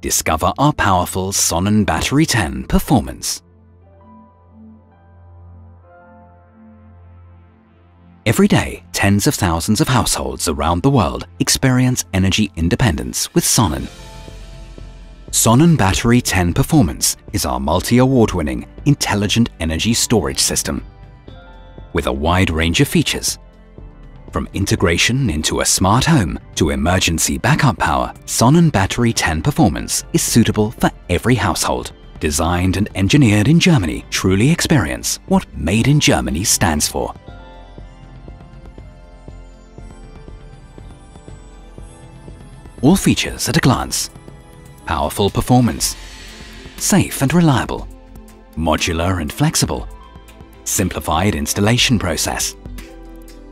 Discover our powerful Sonnen Battery 10 performance. Every day, tens of thousands of households around the world experience energy independence with Sonnen. Sonnen Battery 10 Performance is our multi-award winning intelligent energy storage system. With a wide range of features, from integration into a smart home to emergency backup power, Sonnen Battery 10 Performance is suitable for every household. Designed and engineered in Germany, truly experience what Made in Germany stands for. All features at a glance. Powerful performance. Safe and reliable. Modular and flexible. Simplified installation process.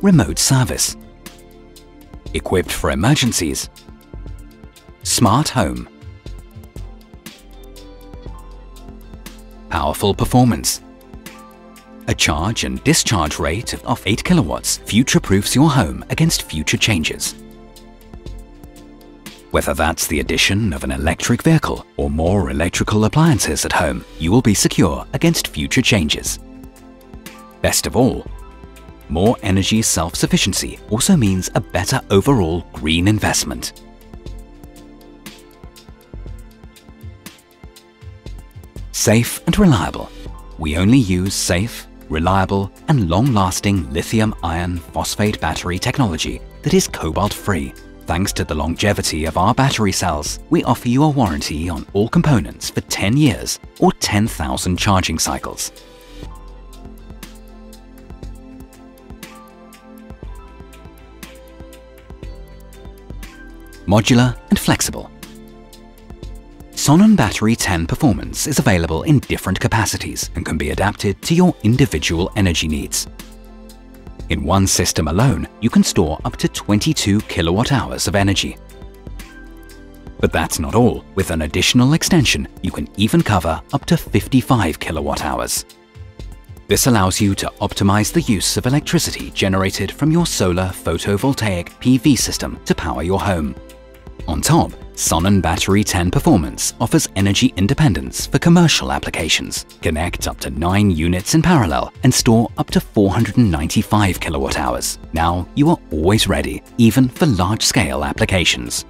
Remote service. Equipped for emergencies. Smart home. Powerful performance. A charge and discharge rate of 8 kilowatts future-proofs your home against future changes. Whether that's the addition of an electric vehicle or more electrical appliances at home, you will be secure against future changes. Best of all, more energy self-sufficiency also means a better overall green investment. Safe and reliable. We only use safe, reliable and long-lasting lithium iron phosphate battery technology that is cobalt-free Thanks to the longevity of our battery cells, we offer you a warranty on all components for 10 years or 10,000 charging cycles. Modular and flexible. Sonnen Battery 10 Performance is available in different capacities and can be adapted to your individual energy needs. In one system alone, you can store up to 22 kilowatt hours of energy. But that's not all. With an additional extension, you can even cover up to 55 kilowatt hours. This allows you to optimize the use of electricity generated from your solar photovoltaic PV system to power your home. On top, Sonnen Battery 10 Performance offers energy independence for commercial applications. Connect up to 9 units in parallel and store up to 495 kilowatt hours. Now you are always ready, even for large-scale applications.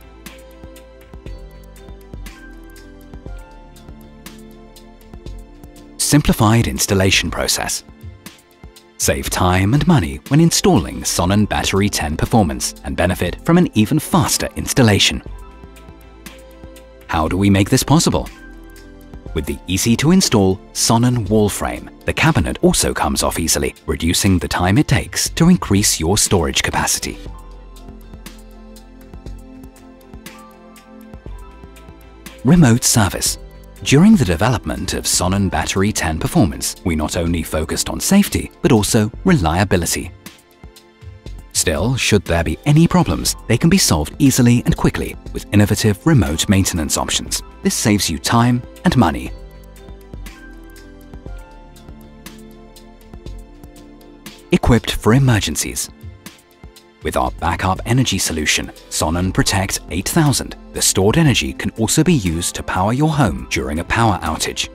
Simplified installation process. Save time and money when installing Sonnen Battery 10 Performance and benefit from an even faster installation. How do we make this possible? With the easy-to-install Sonnen wall frame, the cabinet also comes off easily, reducing the time it takes to increase your storage capacity. Remote service. During the development of Sonnen Battery 10 Performance, we not only focused on safety, but also reliability. Still, should there be any problems, they can be solved easily and quickly with innovative remote maintenance options. This saves you time and money. Equipped for emergencies. With our backup energy solution, Sonnen Protect 8000, the stored energy can also be used to power your home during a power outage.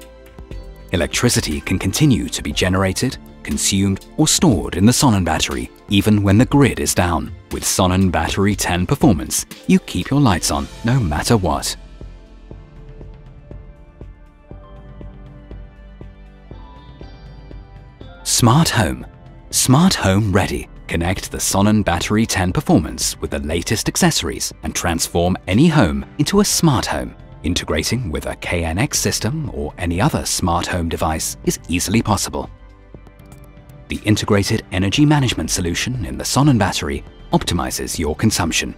Electricity can continue to be generated consumed or stored in the Sonnen battery even when the grid is down. With Sonnen Battery 10 Performance, you keep your lights on no matter what. Smart Home Smart Home Ready Connect the Sonnen Battery 10 Performance with the latest accessories and transform any home into a smart home. Integrating with a KNX system or any other smart home device is easily possible. The integrated energy management solution in the Sonnen battery optimizes your consumption